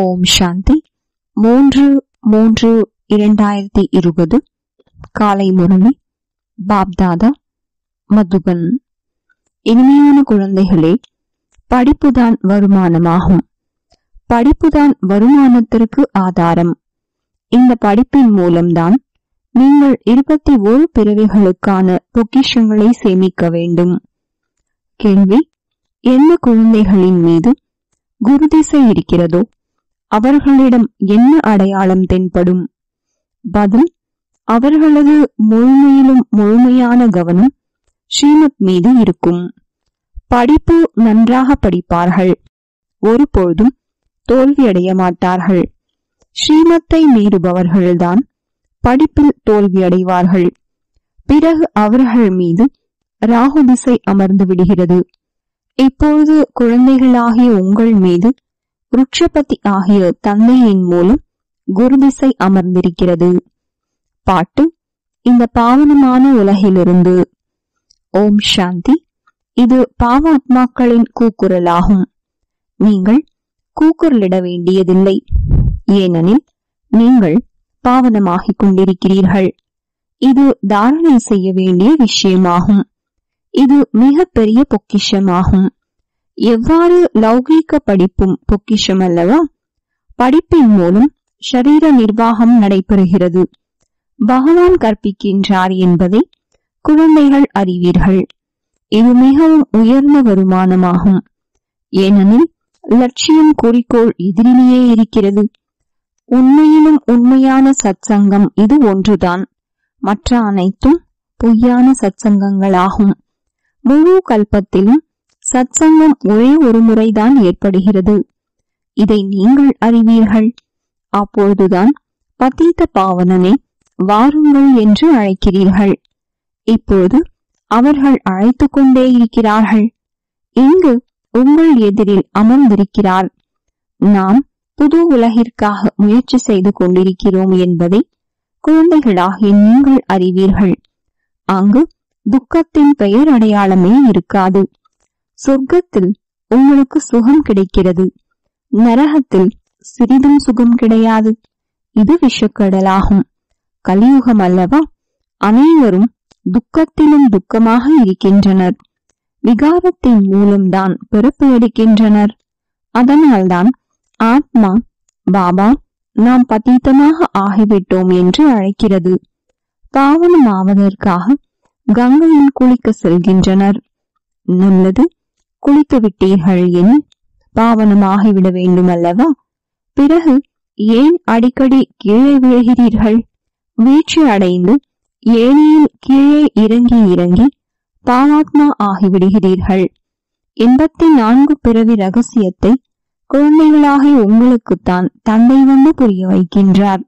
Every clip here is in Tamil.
ஓம் சாந்தி. மூன்று மூன்று இரண்டாயிரத்தி இருபது. காலை முரளி. பாப்தாதா மதுபன் இனிமையான குழந்தைகளே படிப்புதான் வருமானமாகும். படிப்புதான் வருமானத்திற்கு ஆதாரம். இந்த படிப்பின் மூலம்தான் நீங்கள் இருபத்தி ஓரு பிறவிகளுக்கான பொக்கிஷங்களை சேமிக்க வேண்டும். கேள்வி எந்த குழந்தைகளின் மீது குருதிசை இருக்கிறதோ? அவர்களிடம் என்ன அடையாளம் தென்படும்? பதில் அவர்களது முழுமையிலும் முழுமையான கவனம் ஸ்ரீமத் மீது இருக்கும். படிப்பு நன்றாக படிப்பார்கள். ஒருபொழுதும் தோல்வியடைய மாட்டார்கள். ஸ்ரீமத்தை மீறுபவர்கள்தான் படிப்பில் தோல்வியடைவார்கள். பிறகு அவர்கள் மீது ராகு திசை அமர்ந்து விடுகிறது. இப்பொழுது குழந்தைகளாகிய உங்கள் மீது ருட்சபதி ஆகிய தந்தையின் மூலம் குருதிசை அமர்ந்திருக்கிறது. பாட்டு இந்த பாவனமான உலகிலிருந்து. ஓம் சாந்தி. இது பாவாத்மாக்களின் கூக்குரலாகும். நீங்கள் கூக்குரலிட வேண்டியதில்லை. ஏனெனில் நீங்கள் பாவனமாகிக் கொண்டிருக்கிறீர்கள். இது தாரணை செய்ய வேண்டிய விஷயமாகும். இது மிக பெரிய பொக்கிஷமாகும். எவ்வாறு லௌகீக படிப்பும் பொக்கிஷம் அல்லவா? படிப்பின் மூலம் ஷரீர நிர்வாகம் நடைபெறுகிறது. பகவான் கற்பிக்கின்றார் என்பதை குழந்தைகள் அறிவீர்கள். இது மிகவும் உயர்ந்த வருமானமாகும். ஏனெனில் லட்சியம் குறிக்கோள் எதிரிலேயே இருக்கிறது. உண்மையிலும் உண்மையான சத்சங்கம் இது ஒன்றுதான். மற்ற அனைத்தும் பொய்யான சத்சங்கங்களாகும். முழு கல்பத்திலும் சத்சங்கம் ஒரே ஒரு முறைதான் ஏற்படுகிறது. இதை நீங்கள் அறிவீர்கள். அப்பொழுதுதான் பதீத பாவனனை வாருங்கள் என்று அழைக்கிறீர்கள். இப்போது அவர்கள் அழைத்துக் கொண்டே இருக்கிறார்கள். இங்கு உங்கள் எதிரில் அமர்ந்திருக்கிறார். நாம் புது உலகிற்காக முயற்சி செய்து கொண்டிருக்கிறோம் என்பதை குழந்தைகளாகிய நீங்கள் அறிவீர்கள். அங்கு துக்கத்தின் பெயர் அடையாளமே இருக்காது. சொர்க்கத்தில் உங்களுக்கு சுகம் கிடைக்கிறது. நரகத்தில் சிறிதும் சுகம் கிடையாது. இது விஷக்கடலாகும். கலியுகம் அல்லவா? அனைவரும் துக்கத்திலும் துக்கமாக இருக்கின்றனர். விகாரத்தின் மூலம்தான் பிறப்பு எடுக்கின்றனர் அதனால்தான் ஆத்மா பாபா நாம் பதீத்தமாக ஆகிவிட்டோம் என்று அழைக்கிறது. பாவனம் ஆவதற்காக கங்கையில் குளிக்க செல்கின்றனர். நல்லது குளித்து விட்டீர்கள் எனில் பாவனமாகிவிட வேண்டும் அல்லவா பிறகு ஏன் அடிக்கடி கீழே விழுகிறீர்கள்? வீழ்ச்சி அடைந்து ஏனியில் கீழே இறங்கி இறங்கி பாவாத்மா ஆகிவிடுகிறீர்கள். எண்பத்தி நான்கு பிறவி ரகசியத்தை குழந்தைகளாகி உங்களுக்குத்தான் தந்தை வந்து புரிய வைக்கின்றார்.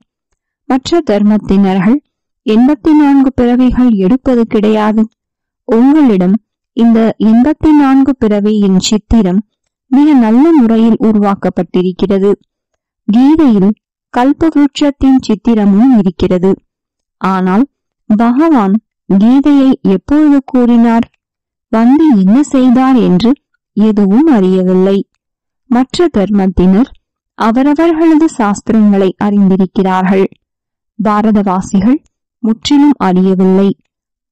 மற்ற தர்மத்தினர்கள் எண்பத்தி நான்கு பிறவிகள் எடுப்பது கிடையாது. உங்களிடம் இந்த எண்பத்தி நான்கு பிறவியின் சித்திரம் மிக நல்ல முறையில் உருவாக்கப்பட்டிருக்கிறது. கீதையில் கல்பவருட்சத்தின் சித்திரமும் இருக்கிறது. ஆனால் பகவான் கீதையை எப்பொழுது கூறினார்? வந்து என்ன செய்தார் என்று எதுவும் அறியவில்லை. மற்ற தர்மத்தினர் அவரவர்களது சாஸ்திரங்களை அறிந்திருக்கிறார்கள். பாரதவாசிகள் முற்றிலும் அறியவில்லை.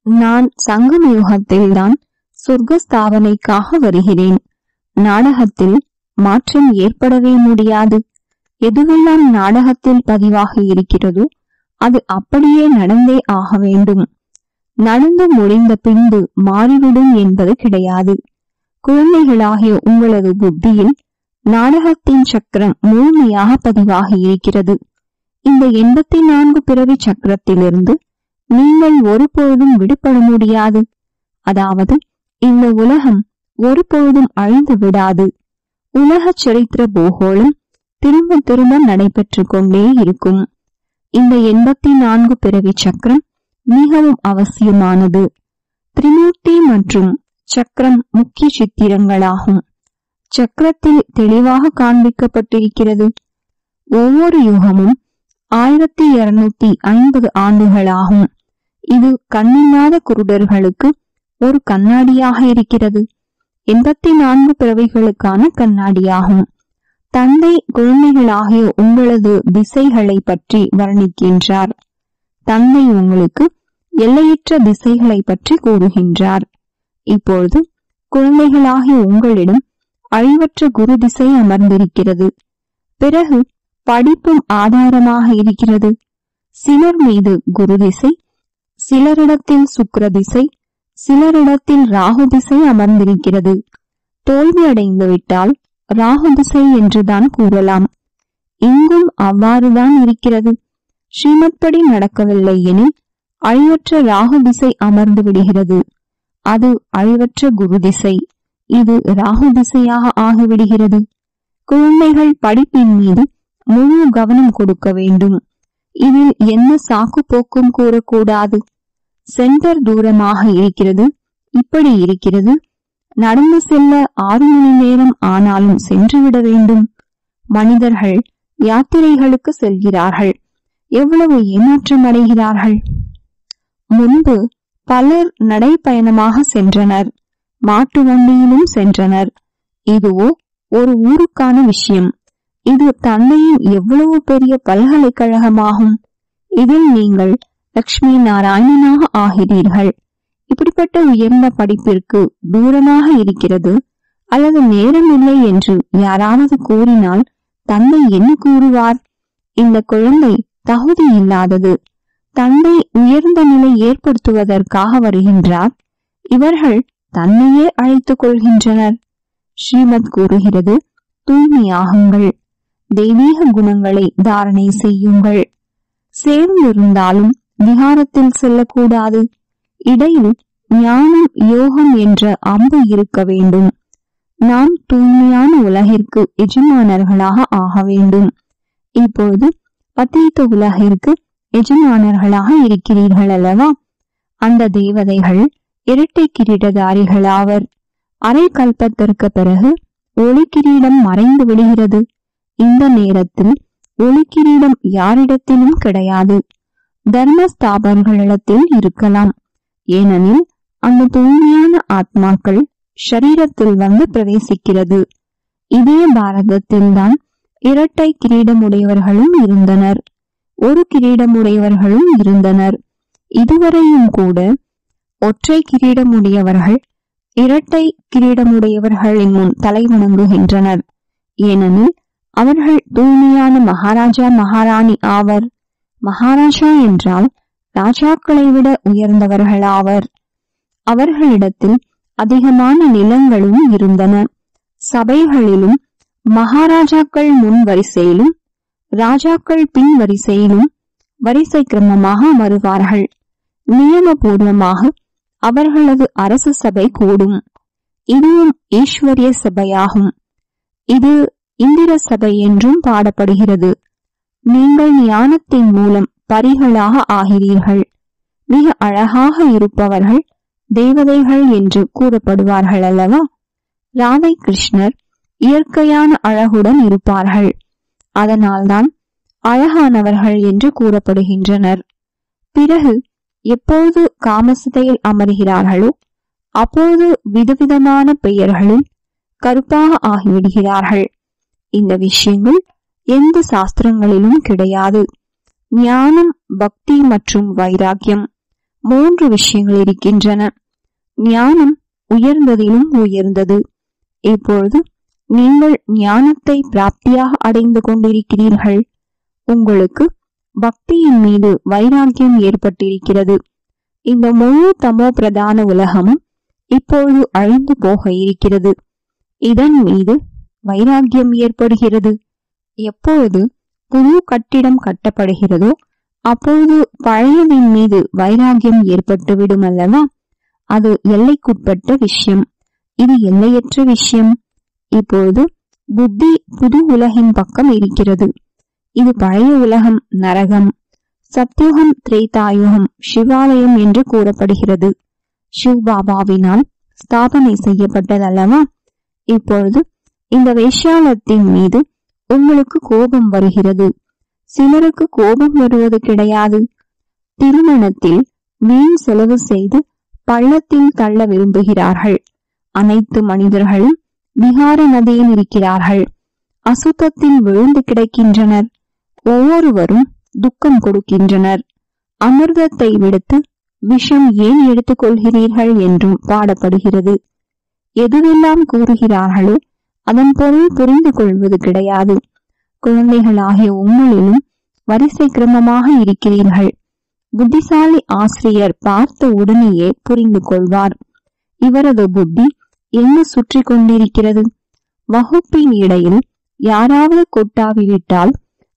நான் சங்கம் யுகத்தில்தான் சொர்க்கஸ்தாவனைக்காக வருகிறேன். நாடகத்தில் மாற்றம் ஏற்படவே முடியாது. எதுவெல்லாம் நாடகத்தில் பதிவாகி இருக்கிறதோ அது அப்படியே நடந்தே ஆக வேண்டும். நடந்து முடிந்த பின்பு மாறிவிடும் என்பது கிடையாது. குழந்தைகளாகிய உங்களது புத்தியில் நாடகத்தின் சக்கரம் முழுமையாக பதிவாகி இருக்கிறது. இந்த எண்பத்தி நான்கு பிறவி சக்கரத்திலிருந்து நீங்கள் ஒருபொழுதும் விடுபட முடியாது. அதாவது இந்த உலகம் ஒருபொழுதும் அழிந்து விடாது. உலக சரித்திர பூகோளம் திரும்ப திரும்ப நடைபெற்று கொண்டே இருக்கும். இந்த எண்பத்தி நான்கு பிறவி சக்கரம் மிகவும் அவசியமானது. திரிமூர்த்தி மற்றும் சக்கரம் முக்கிய சித்திரங்களாகும். சக்கரத்தில் தெளிவாக காண்பிக்கப்பட்டிருக்கிறது. ஒவ்வொரு யுகமும் ஆயிரத்தி இருநூத்தி ஐம்பது ஆண்டுகளாகும். இது கண்ணில்லாத குருடர்களுக்கு ஒரு கண்ணாடியாக இருக்கிறது. எண்பத்தி நான்கு பிறவைகளுக்கான கண்ணாடியாகும். தந்தை குழந்தைகளாகிய உங்களது திசைகளை பற்றி வர்ணிக்கின்றார். தந்தை உங்களுக்கு எல்லையற்ற திசைகளை பற்றி கூறுகின்றார். இப்பொழுது குழந்தைகளாகிய உங்களிடம் அழிவற்ற குரு திசை அமர்ந்திருக்கிறது. பிறகு படிப்பும் ஆதாரமாக இருக்கிறது. சிலர் மீது குரு திசை சிலரிடத்தில் சுக்கர திசை சிலரிடத்தில் ராகு திசை அமர்ந்திருக்கிறது. தோல்வி அடைந்து விட்டால் ராகு திசை என்றுதான் கூறலாம். இங்கும் அவ்வாறுதான் இருக்கிறது. ஸ்ரீமத்படி நடக்கவில்லை எனில் அழிவற்ற ராகு திசை அமர்ந்து விடுகிறது. அது அழிவற்ற குரு திசை. இது ராகு திசையாக ஆகிவிடுகிறது. குழந்தைகள் படிப்பின் மீது முழு கவனம் கொடுக்க வேண்டும். இதில் என்ன சாக்கு போக்கும் கூறக்கூடாது. சென்டர் தூரமாக இருக்கிறது இப்படி இருக்கிறது. நடந்து செல்ல ஆறு மணி நேரம் ஆனாலும் சென்றுவிட வேண்டும். மனிதர்கள் யாத்திரைகளுக்கு செல்கிறார்கள். எவ்வளவு ஏமாற்றம் அடைகிறார்கள். முன்பு பலர் நடைப்பயணமாக சென்றனர். மாட்டு வண்டியிலும் சென்றனர். இதுவோ ஒரு ஊருக்கான விஷயம். இது தந்தையின் எவ்வளவு பெரிய பல்கலைக்கழகமாகும். இதில் நீங்கள் லக்ஷ்மி நாராயணனாக ஆகிறீர்கள். இப்படிப்பட்ட உயர்ந்த படிப்பிற்கு தூரமாக இருக்கிறது அல்லது நேரம் இல்லை என்று யாராவது கூறினால் தந்தை என்ன கூறுவார்? இந்த குழந்தை தகுதி இல்லாதது. தந்தை உயர்ந்த நிலை ஏற்படுத்துவதற்காக வருகின்றார். இவர்கள் தன்னையே அழைத்துக் கொள்கின்றனர். ஸ்ரீமத் கூறுகிறது தூய்மையாகுங்கள். தெய்வீக குணங்களை தாரணை செய்யுங்கள். சேர்ந்திருந்தாலும் விகாரத்தில் செல்லக்கூடாது. இடையில் ஞானம் யோகம் என்ற அம்பு இருக்க வேண்டும். நாம் தூய்மையான உலகிற்கு எஜமானர்களாக ஆக வேண்டும். இப்போது பத்தீத்த உலகிற்கு எஜமானர்களாக இருக்கிறீர்கள் அல்லவா? அந்த தேவதைகள் இரட்டை கிரீடதாரிகளாவர். அரை கல்பத்திற்கு பிறகு ஒளி கிரீடம் மறைந்து விடுகிறது. இந்த நேரத்தில் ஒளி கிரீடம் யாரிடத்திலும் கிடையாது. தர்மஸ்தாபர்களிடத்தில் இருக்கலாம். ஏனெனில் அந்த தூய்மையான ஆத்மாக்கள் ஷரீரத்தில் வந்து பிரவேசிக்கிறது. இதே பாரதத்தில்தான் இரட்டை கிரீடமுடையவர்களும் இருந்தனர். ஒரு கிரீடமுடையவர்களும் இருந்தனர். இதுவரையும் கூட ஒற்றை கிரீடமுடையவர்கள் இரட்டை கிரீடமுடையவர்களின் முன் தலை வணங்குகின்றனர் ஏனெனில் அவர்கள் தூய்மையான மகாராஜா மகாராணி ஆவர் மகாராஜா என்றால் ராஜாக்களை விட உயர்ந்தவர்களாவர் அவர்களிடத்தில் அதிகமான நிலங்களும் இருந்தன. சபைகளிலும் மகாராஜாக்கள் முன் வரிசையிலும் ராஜாக்கள் பின் வரிசையிலும் வரிசை கிரமமாக அமருவார்கள். நியமபூர்வமாக அவர்களது அரசு சபை கூடும். இதுவும் ஈஸ்வரிய சபையாகும். இது இந்திர சபை என்றும் பாடப்படுகிறது. நீங்கள் ஞானத்தின் மூலம் பரிகளாக ஆகிறீர்கள். மிக அழகாக இருப்பவர்கள் தேவதைகள் என்று கூறப்படுவார்கள் அல்லவா? ராதை கிருஷ்ணர் இயற்கையான அழகுடன் இருப்பார்கள். அதனால்தான் அழகானவர்கள் என்று கூறப்படுகின்றனர். பிறகு எப்போது காமசதையில் அமர்கிறார்களோ அப்போது விதவிதமான பெயர்களில் கருப்பாக ஆகிவிடுகிறார்கள். இந்த விஷயங்கள் எந்த சாஸ்திரங்களிலும் கிடையாது. ஞானம் பக்தி மற்றும் வைராக்கியம் மூன்று விஷயங்கள் இருக்கின்றன. ஞானம் உயர்ந்ததிலும் உயர்ந்தது. இப்பொழுது நீங்கள் ஞானத்தை பிராப்தியாக அடைந்து கொண்டிருக்கிறீர்கள். உங்களுக்கு பக்தியின் மீது வைராக்கியம் ஏற்பட்டிருக்கிறது. இந்த முழு தமோ பிரதான உலகமும் இப்பொழுது அழிந்து போக இருக்கிறது. இதன் மீது வைராக்கியம் ஏற்படுகிறது. எப்பொழுது புது கட்டிடம் கட்டப்படுகிறதோ அப்பொழுது பழையதின் மீது வைராகியம் ஏற்பட்டுவிடும் அல்லவா? அது எல்லைக்குட்பட்ட விஷயம். இது எல்லையற்ற விஷயம். இப்பொழுது புத்தி புது உலகின் பக்கம் இருக்கிறது. இது பழைய உலகம் நரகம். சத்யுகம் திரேதாயுகம் சிவாலயம் என்று கூறப்படுகிறது. சிவ் பாபாவினால் ஸ்தாபனை செய்யப்பட்டதல்லவா? இப்பொழுது இந்த வேஷாலத்தின் மீது உங்களுக்கு கோபம் வருகிறது. சிலருக்கு கோபம் வருவது கிடையாது. திருமணத்தில் வீண் செலவு செய்து பள்ளத்தில் தள்ள விரும்புகிறார்கள். அனைத்து மனிதர்களும் விகார நதியில் இருக்கிறார்கள். அசுத்தத்தில் விழுந்து கிடக்கின்றனர். ஒவ்வொருவரும் துக்கம் கொடுக்கின்றனர். அமிர்தத்தை விடுத்து விஷம் ஏன் எடுத்துக்கொள்கிறீர்கள் என்றும் பாடப்படுகிறது. எதுவெல்லாம் கூறுகிறார்களோ அதன் பொருள் புரிந்து கொள்வது கிடையாது. குழந்தைகளாகிய உங்களிலும் வரிசை கிரமமாக இருக்கிறீர்கள். புத்திசாலி ஆசிரியர் பார்த்த உடனேயே புரிந்து கொள்வார். இவரது புத்தி எங்கு சுற்றி கொண்டிருக்கிறது? வகுப்பின் இடையில் யாராவது கொட்டாவிவிட்டால்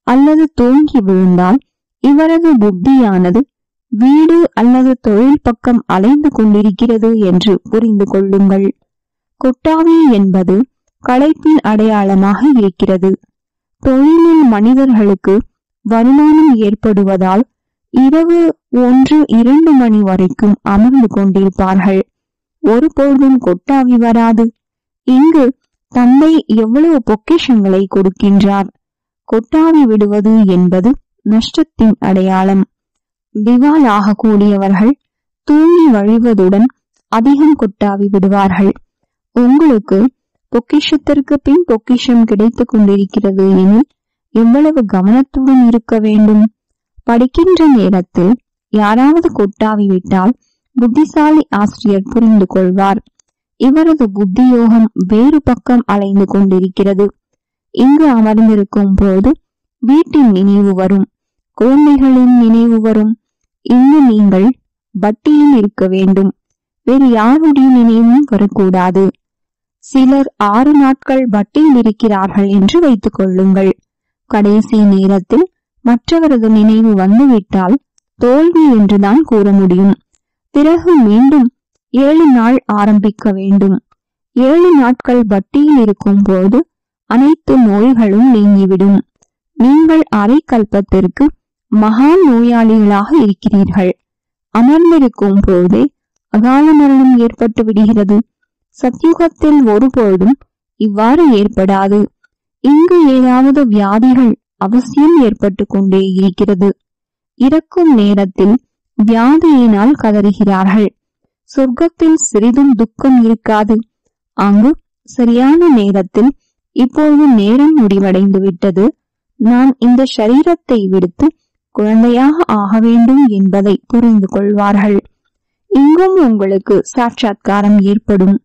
அல்லது தூங்கி விழுந்தால் இவரது புத்தியானது வீடு அல்லது தொழில் பக்கம் அலைந்து கொண்டிருக்கிறது என்று புரிந்து கொள்ளுங்கள். கொட்டாவி என்பது களைப்பின் அடையாளமாக இருக்கிறது. தொழிலில் மனிதர்களுக்கு வருமானம் ஏற்படுவதால் இரவு ஒன்று இரண்டு மணி வரைக்கும் அமர்ந்து கொண்டிருப்பார்கள். ஒருபோதும் கொட்டாவி வராது. இங்கு தந்தை எவ்வளவு பொக்கிஷங்களை கொடுக்கின்றார். கொட்டாவி விடுவது என்பது நஷ்டத்தின் அடையாளம். திவால் ஆகக்கூடியவர்கள் தூங்கி வழிவதுடன் அதிகம் கொட்டாவி விடுவார்கள். உங்களுக்கு பொக்கிஷத்திற்கு பின் பொக்கிஷம் கிடைத்துக் கொண்டிருக்கிறது எனில் எவ்வளவு கவனத்துடன் இருக்க வேண்டும்? படிக்கின்ற நேரத்தில் யாராவது கொட்டாவி விட்டால் புத்திசாலி ஆசிரியர் புரிந்து கொள்வார். இவரது புத்தியோகம் வேறு பக்கம் அலைந்து கொண்டிருக்கிறது. இங்கு அமர்ந்திருக்கும் போது வீட்டின் நினைவு வரும் குழந்தைகளின் நினைவு வரும். இங்கு நீங்கள் வட்டியில் இருக்க வேண்டும். வேறு யாருடைய நினைவும் வரக்கூடாது. சிலர் ஆறு நாட்கள் வட்டியில் இருக்கிறார்கள் என்று வைத்துக் கொள்ளுங்கள். கடைசி நேரத்தில் மற்றவரது நினைவு வந்துவிட்டால் தோல்வி என்றுதான் கூற முடியும். பிறகு மீண்டும் ஏழு நாள் ஆரம்பிக்க வேண்டும். ஏழு நாட்கள் வட்டியில் இருக்கும் போது அனைத்து நோய்களும் நீங்கிவிடும். நீங்கள் அரை கல்பத்திற்கு மகா நோயாளிகளாக இருக்கிறீர்கள். அமர்ந்திருக்கும் போதே அகால மரணம் ஏற்பட்டு விடுகிறது. சத்யுகத்தில் ஒருபோதும் இவ்வாறு ஏற்படாது. இங்கு ஏதாவது வியாதிகள் அவசியம் ஏற்பட்டு கொண்டே இருக்கிறது. இறக்கும் நேரத்தில் வியாதியினால் கதறுகிறார்கள். சொர்க்கத்தில் சிறிதும் துக்கம் இருக்காது. அங்கு சரியான நேரத்தில் இப்போது நேரம் முடிவடைந்து விட்டது நான் இந்த சரீரத்தை விடுத்து குழந்தையாக ஆக வேண்டும் என்பதை புரிந்து கொள்வார்கள். இங்கும் உங்களுக்கு சாட்சாத்காரம் ஏற்படும்.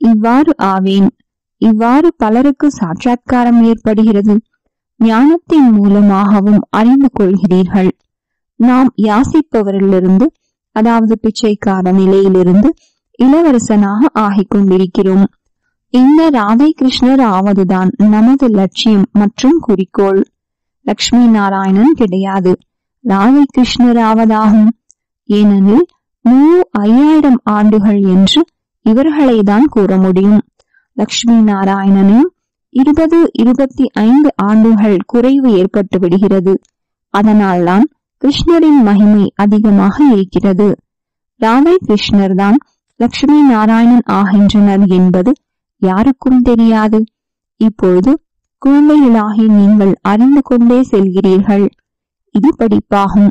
இவ்வாறு ஆவேன். இவ்வாறு பலருக்கு சாட்சாத்காரம் ஏற்படுகிறது. ஞானத்தின் மூலமாகவும் அறிந்து கொள்கிறீர்கள். நாம் யாசிப்பவரிலிருந்து அதாவது பிச்சைக்கார நிலையிலிருந்து இளவரசனாக ஆகிக் கொண்டிருக்கிறோம் இந்த ராதை கிருஷ்ணர் ஆவதுதான் நமது லட்சியம் மற்றும் குறிக்கோள். லக்ஷ்மி நாராயணன் கிடையாது. ராதை கிருஷ்ணர் ஆவதாகும். ஏனெனில் முழு ஐயாயிரம் ஆண்டுகள் என்று இவர்களை தான் கூற முடியும் லக்ஷ்மி நாராயணனும் இருபது இருபத்தி ஐந்து ஆண்டுகள் குறைவு ஏற்பட்டு விடுகிறது. அதனால்தான் கிருஷ்ணரின் மகிமை அதிகமாக இருக்கிறது. ராதை கிருஷ்ணர் தான் லட்சுமி நாராயணன் ஆகின்றனர் என்பது யாருக்கும் தெரியாது. இப்பொழுது குழந்தைகளாகி நீங்கள் அறிந்து கொண்டே செல்கிறீர்கள். இது படிப்பாகும்.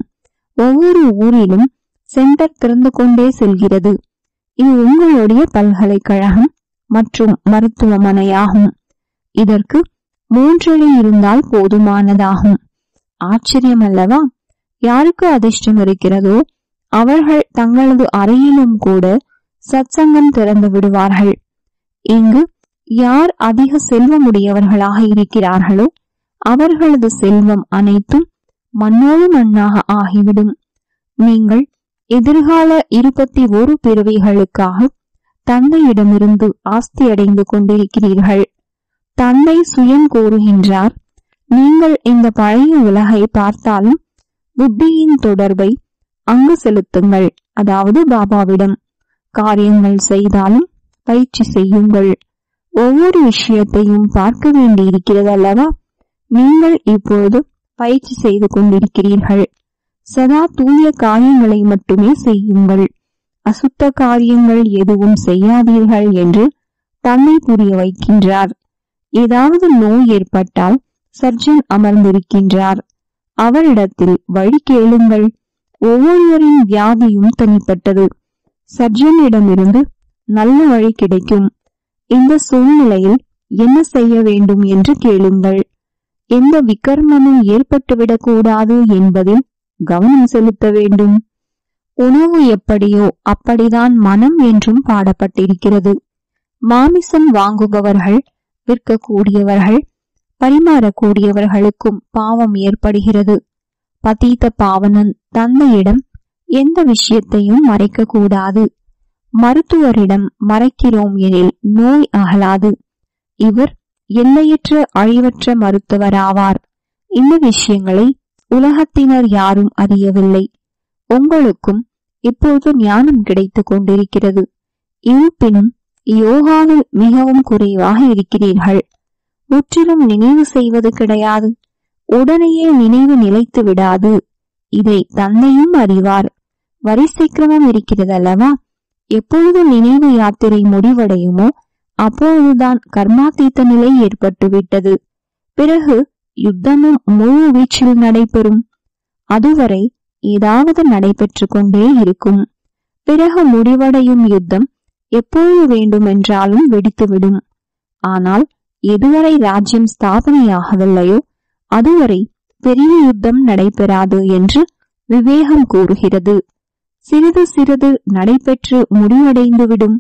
ஒவ்வொரு ஊரிலும் சென்டர் திறந்து கொண்டே செல்கிறது. இது உங்களுடைய பல்கலைக்கழகம் மற்றும் மருத்துவமனையாகும். இதற்கு மூன்றடி இருந்தால் போதுமானதாகும். ஆச்சரியம் அல்லவா யாருக்கு அதிர்ஷ்டம் இருக்கிறதோ அவர்கள் தங்களது அறையிலும் கூட சத்சங்கம் திறந்து விடுவார்கள். இங்கு யார் அதிக செல்வமுடையவர்களாக இருக்கிறார்களோ அவர்களது செல்வம் அனைத்தும் மண்ணோடு மண்ணாக ஆகிவிடும். நீங்கள் எதிர்கால இருபத்தி ஒரு பிறவிகளுக்காக தந்தையிடமிருந்து ஆஸ்தி அடைந்து கொண்டிருக்கிறீர்கள். தந்தை சுயம் கூறுகின்றார் நீங்கள் இந்த பழைய உலகை பார்த்தாலும் புத்தியின் தொடர்பை அங்கு செலுத்துங்கள். அதாவது பாபாவிடம் காரியங்கள் செய்தாலும் பயிற்சி செய்யுங்கள். ஒவ்வொரு விஷயத்தையும் பார்க்க வேண்டியிருக்கிறது அல்லவா நீங்கள் இப்பொழுது பயிற்சி செய்து கொண்டிருக்கிறீர்கள். சதா தூய காரியங்களை மட்டுமே செய்யுங்கள். அசுத்த காரியங்கள் எதுவும் செய்யாதீர்கள் என்று தன்னை புரிய வைக்கின்றார். ஏதாவது நோய் ஏற்பட்டால் சர்ஜன் அமர்ந்திருக்கின்றார். அவரிடத்தில் வழி கேளுங்கள். ஒவ்வொருவரின் வியாதியும் தனிப்பட்டது. சர்ஜனிடமிருந்து நல்ல வழி கிடைக்கும். இந்த சூழ்நிலையில் என்ன செய்ய வேண்டும் என்று கேளுங்கள். எந்த விகர்மமும் ஏற்பட்டுவிடக் கூடாது என்பதில் கவனம் செலுத்த வேண்டும். உணவு எப்படியோ அப்படிதான் மனம் என்றும் பாடப்பட்டிருக்கிறது. மாமிசம் வாங்குபவர்கள் விற்கக்கூடியவர்கள் பரிமாறக்கூடியவர்களுக்கும் பாவம் ஏற்படுகிறது. பதீத பாவனன் தந்தையிடம் எந்த விஷயத்தையும் மறைக்க கூடாது மருத்துவரிடம் மறைக்கிறோம் எனில் நோய் அகலாது. இவர் எல்லையற்ற அழிவற்ற மருத்துவராவார். இந்த விஷயங்களை உலகத்தினர் யாரும் அறியவில்லை. உங்களுக்கும் இப்போது ஞானம் கிடைத்து கொண்டிருக்கிறது. இருப்பினும் யோகாவில் மிகவும் குறைவாக இருக்கிறீர்கள். முற்றிலும் நினைவு செய்வது கிடையாது. உடனேயே நினைவு நிலைத்து விடாது. இதை தந்தையும் அறிவார். வரிசை கிரமம் இருக்கிறதல்லவா? எப்பொழுது நினைவு யாத்திரை முடிவடையுமோ அப்பொழுதுதான் கர்மாத்தீத்த நிலை ஏற்பட்டுவிட்டது. பிறகு யுத்தமும் முழு வீச்சில் நடைபெறும். அதுவரை ஏதாவது நடைபெற்று கொண்டே இருக்கும். பிறகு முடிவடையும் யுத்தம் எப்போது வேண்டுமென்றாலும் வெடித்துவிடும். ஆனால் எதுவரை ராஜ்யம் ஸ்தாபனையாகவில்லையோ அதுவரை பெரிய யுத்தம் நடைபெறாது என்று விவேகம் கூறுகிறது. சிறிது சிறிது நடைபெற்று முடிவடைந்துவிடும்.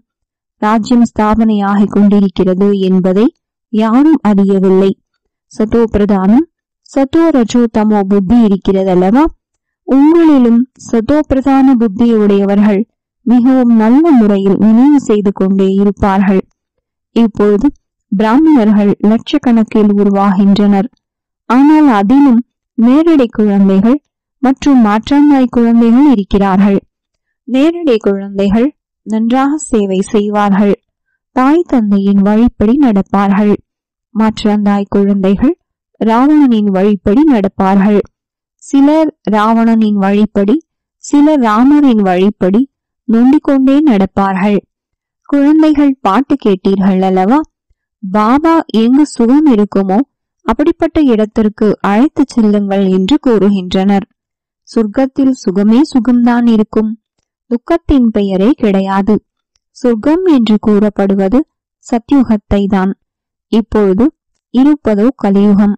ராஜ்யம் ஸ்தாபனையாகிக் கொண்டிருக்கிறது என்பதை யாரும் அறியவில்லை. சதோ பிரதானம் சதோ ரஜோ தமோ புத்தி இருக்கிறதல்லவா? உங்களிலும் சதோ பிரதான புத்தியுடையவர்கள் மிகவும் நல்ல முறையில் நினைவு செய்து கொண்டே இருப்பார்கள். இப்பொழுது பிராமணர்கள் லட்சக்கணக்கில் உருவாகின்றனர். ஆனால் அதிலும் நேரடி குழந்தைகள் மற்றும் மாற்றாந்தாய் குழந்தைகள் இருக்கிறார்கள். நேரடி குழந்தைகள் நன்றாக சேவை செய்வார்கள். தாய் தந்தையின் வழிப்படி நடப்பார்கள். மாற்றாந்தாய் குழந்தைகள் ராவணனின் வழிப்படி நடப்பார்கள். சிலர் ராவணனின் வழிப்படி சிலர் ராமரின் வழிப்படி நொண்டிக்கொண்டே நடப்பார்கள். குழந்தைகள் பாட்டு கேட்டீர்கள் அல்லவா? பாபா எங்கு சுகம் இருக்குமோ அப்படிப்பட்ட இடத்திற்கு அழைத்து செல்லுங்கள் என்று கூறுகின்றனர். சொர்க்கத்தில் சுகமே சுகம்தான் இருக்கும். துக்கத்தின் பெயரே கிடையாது. சொர்க்கம் என்று கூறப்படுவது சத்யுகத்தை தான் இப்பொழுது இருப்பதோ கலியுகம்.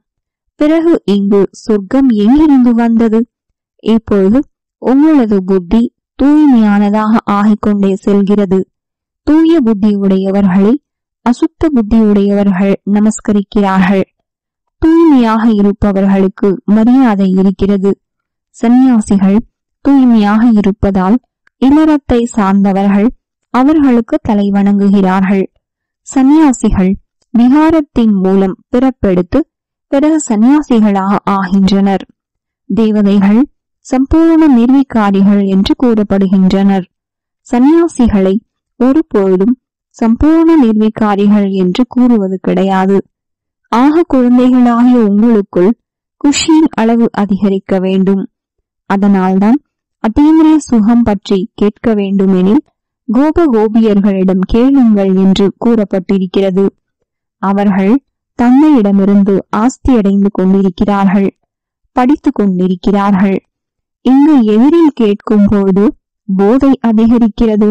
பிறகு இங்கு சொர்க்கம் எங்கிருந்து வந்தது? இப்பொழுது உங்களது புத்தி தூய்மையானதாக ஆகிக்கொண்டே செல்கிறது. தூய புத்தி உடையவர்களை அசுத்த புத்தி உடையவர்கள் நமஸ்கரிக்கிறார்கள். தூய்மையாக இருப்பவர்களுக்கு மரியாதை இருக்கிறது. சந்நியாசிகள் தூய்மையாக இருப்பதால் இல்லறத்தை சார்ந்தவர்கள் அவர்களுக்கு தலை வணங்குகிறார்கள் சந்நியாசிகள் விகாரத்தின் மூலம் பிறப்பெடுத்து பிறகு சன்னியாசிகளாக ஆகின்றனர். தேவதைகள் சம்பூர்ண நிர்வீக்காரிகள் என்று கூறப்படுகின்றனர். சன்னியாசிகளை ஒருபொழுதும் சம்பூர்ண நிர்வீக்காரிகள் என்று கூறுவது கிடையாது. ஆக குழந்தைகளாகிய உங்களுக்குள் குஷியின் அளவு அதிகரிக்க வேண்டும். அதனால்தான் அத்தீந்திரிய சுகம் பற்றி கேட்க வேண்டுமெனில் கோப கோபியர்களிடம் கேளுங்கள் என்று கூறப்பட்டிருக்கிறது. அவர்கள் தன்னையிடமிருந்து ஆஸ்தியடைந்து கொண்டிருக்கிறார்கள் படித்துக் கொண்டிருக்கிறார்கள் இங்கு எதிரில் கேட்கும் போது போதை அதிகரிக்கிறது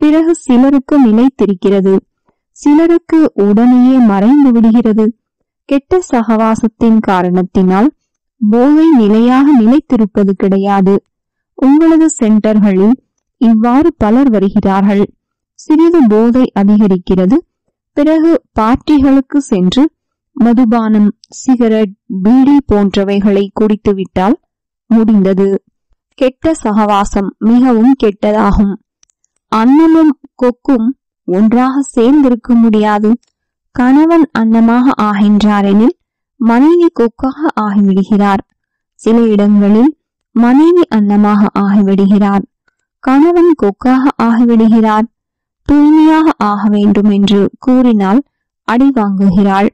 பிறகு சிலருக்கு நிலைத்திருக்கிறது சிலருக்கு உடனேயே மறைந்து விடுகிறது. கெட்ட சகவாசத்தின் காரணத்தினால் போதை நிலையாக நிலைத்திருப்பது கிடையாது. உங்களது சென்டர்களில் இவ்வாறு பலர் வருகிறார்கள் சிறிது போதை அதிகரிக்கிறது பிறகு பார்ட்டிகளுக்கு சென்று மதுபானம் சிகரெட் பீடி போன்றவைகளை குடித்துவிட்டால் முடிந்தது. கெட்ட சகவாசம் மிகவும் கெட்டதாகும். அன்னமும் கொக்கும் ஒன்றாக சேர்ந்திருக்க முடியாது. கணவன் அன்னமாக ஆகின்றாரெனில் மனைவி கொக்காக ஆகிவிடுகிறார். சில இடங்களில் மனைவி அன்னமாக ஆகிவிடுகிறார். கணவன் கொக்காக ஆகிவிடுகிறார். தூய்மையாக ஆக வேண்டும் என்று கூறினால் அடி வாங்குகிறாள்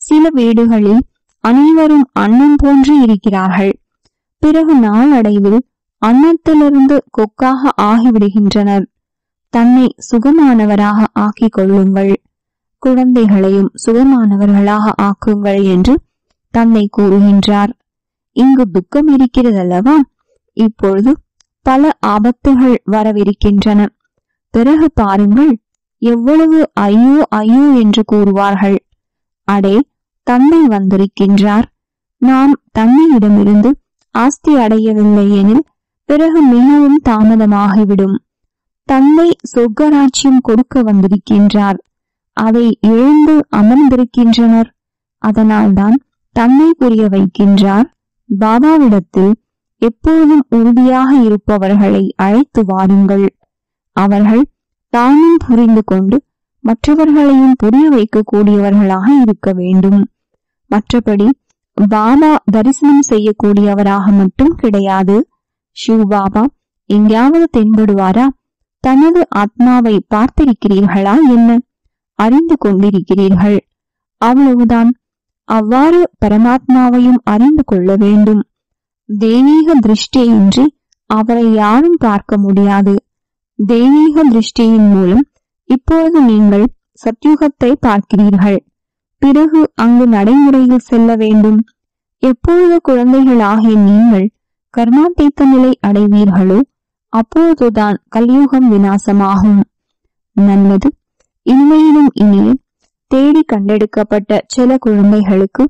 சில வீடுகளில் அனைவரும் அன்னம் போன்று இருக்கிறார்கள். பிறகு நாளடைவில் அன்னத்திலிருந்து கொக்காக ஆகிவிடுகின்றனர். தன்னை சுகமானவராக ஆக்கிக் கொள்ளுங்கள். குழந்தைகளையும் சுகமானவர்களாக ஆக்குங்கள் என்று தந்தை கூறுகின்றார். இங்கு துக்கம் இருக்கிறதல்லவா? இப்பொழுது பல ஆபத்துகள் வரவிருக்கின்றன. பிறகு பாருங்கள் எவ்வளவு ஐயோ ஐயோ என்று கூறுவார்கள். அடே தந்தை வந்திருக்கின்றார். நாம் தந்தையிடமிருந்து ஆஸ்தி அடையவில்லை எனில் பிறகு மிகவும் தாமதமாகிவிடும். தந்தை சொர்க்கராட்சியம் கொடுக்க வந்திருக்கின்றார். அதை எழுந்து அமர்ந்திருக்கின்றனர். அதனால்தான் தன்னை புரிய வைக்கின்றார். பாபாவிடத்தில் எப்போதும் உறுதியாக இருப்பவர்களை அழைத்து வாருங்கள். அவர்கள் தானும் புரிந்து கொண்டு மற்றவர்களையும் புரிய வைக்கக்கூடியவர்களாக இருக்க வேண்டும். மற்றபடி பாபா தரிசனம் செய்யக்கூடியவராக மட்டும் கிடையாது. சிவ் பாபா எங்கேயாவது தென்படுவாரா? தனது ஆத்மாவை பார்த்திருக்கிறீர்களா என்ன? அறிந்து கொண்டிருக்கிறீர்கள். அவ்வளவுதான். அவ்வாறு பரமாத்மாவையும் அறிந்து கொள்ள வேண்டும். தெய்வீக திருஷ்டியின்றி அவரை யாரும் பார்க்க முடியாது. தெய்வீக திருஷ்டியின் மூலம் இப்பொழுது நீங்கள் சத்யுகத்தை பார்க்கிறீர்கள். பிறகு அங்கு நடைமுறையில் செல்ல வேண்டும். எப்பொழுது குழந்தைகளாகிய நீங்கள் கர்மாத்தீத்த நிலை அடைவீர்களோ அப்போதுதான் கலியுகம் விநாசமாகும். நல்லது. இனிமையிலும் இனிய தேடி கண்டெடுக்கப்பட்ட சில குழந்தைகளுக்கு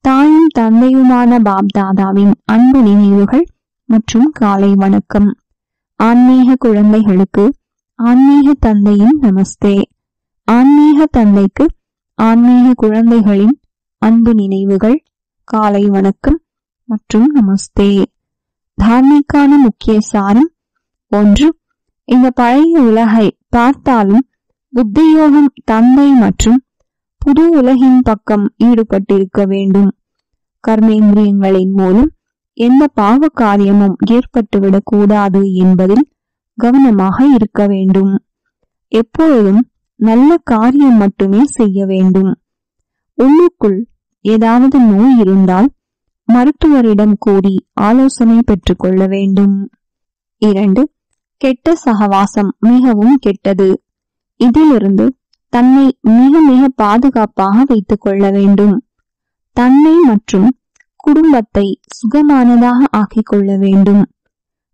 தாயும் தந்தையுமான பாப்தாதாவின் அன்பு நினைவுகள் மற்றும் காலை வணக்கம். ஆன்மீக குழந்தைகளுக்கு ஆன்மீக தந்தையின் நமஸ்தே. ஆன்மீக தந்தைக்கு ஆன்மீக குழந்தைகளின் அன்பு நினைவுகள் காலை வணக்கம் மற்றும் நமஸ்தே. தார்மீக்கான முக்கிய சாரம் ஒன்று இந்த பழைய உலகை பார்த்தாலும் புத்தியோகம் தந்தை மற்றும் புது உலகின் பக்கம் ஈடுபட்டிருக்க வேண்டும். கர்மேந்திரியங்களின் மூலம் எந்த பாவ காரியமும் ஏற்பட்டுவிடக் கூடாது என்பதில் கவனமாக இருக்க வேண்டும். எப்பொழுதும் நல்ல காரியம் மட்டுமே செய்ய வேண்டும். உள்ளுக்குள் ஏதாவது நோய் இருந்தால் மருத்துவரிடம் கூறி ஆலோசனை பெற்றுக்கொள்ள வேண்டும். இரண்டு கெட்ட சகவாசம் மிகவும் கெட்டது. இதிலிருந்து தன்னை மிக மிக பாதுகாப்பாக வைத்துக் கொள்ள வேண்டும். தன்னை மற்றும் குடும்பத்தை சுகமானதாக ஆக்கிக் கொள்ள வேண்டும்.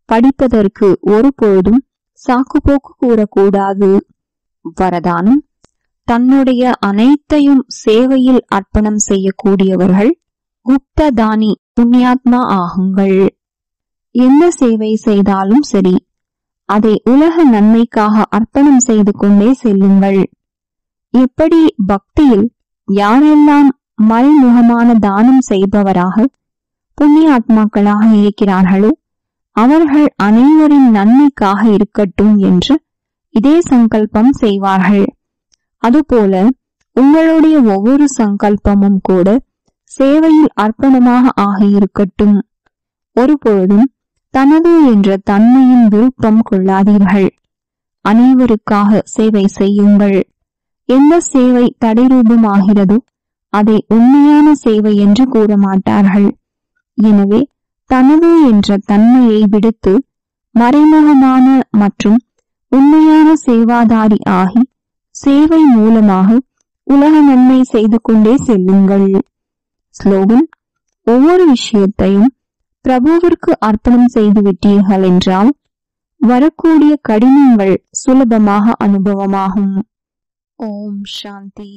படிப்பதற்கு ஒருபொழுதும் சாக்குப்போக்கு கூறக்கூடாது. வரதானம். தன்னுடைய அனைத்தையும் சேவையில் அர்ப்பணம் செய்யக்கூடியவர்கள் குப்ததானி புண்ணியாத்மா ஆகுங்கள். எந்த சேவை செய்தாலும் சரி அதை உலக நன்மைக்காக அர்ப்பணம் செய்து கொண்டே செல்லுங்கள். எப்படி பக்தியில் யாரெல்லாம் மறைமுகமான தானம் செய்பவராக புண்ணிய ஆத்மாக்களாக இருக்கிறார்களோ அவர்கள் அனைவரின் நன்மைக்காக இருக்கட்டும் என்று இதே சங்கல்பம் செய்வார்கள். அதுபோல உங்களுடைய ஒவ்வொரு சங்கல்பமும் கூட சேவையில் அர்ப்பணமாக ஆகியிருக்கட்டும் ஒருபொழுதும் தனது என்ற தன்மையின் விருப்பம் கொள்ளாதீர்கள். அனைவருக்காக சேவை செய்யுங்கள். எந்த சேவை தடைரூபமாகிறதோ அதை உண்மையான சேவை என்று கூற மாட்டார்கள் எனவே தனது என்ற தன்மையை விடுத்து மறைமுகமான மற்றும் உண்மையான சேவாதாரி ஆகி சேவை மூலமாக உலக நன்மை செய்து கொண்டே செல்லுங்கள். ஸ்லோகன் ஒவ்வொரு விஷயத்தையும் பிரபுவிற்கு அர்ப்பணம் செய்து விட்டீர்கள் என்றால் வரக்கூடிய கடினங்கள் சுலபமாக அனுபவமாகும். ஓம் சாந்தி.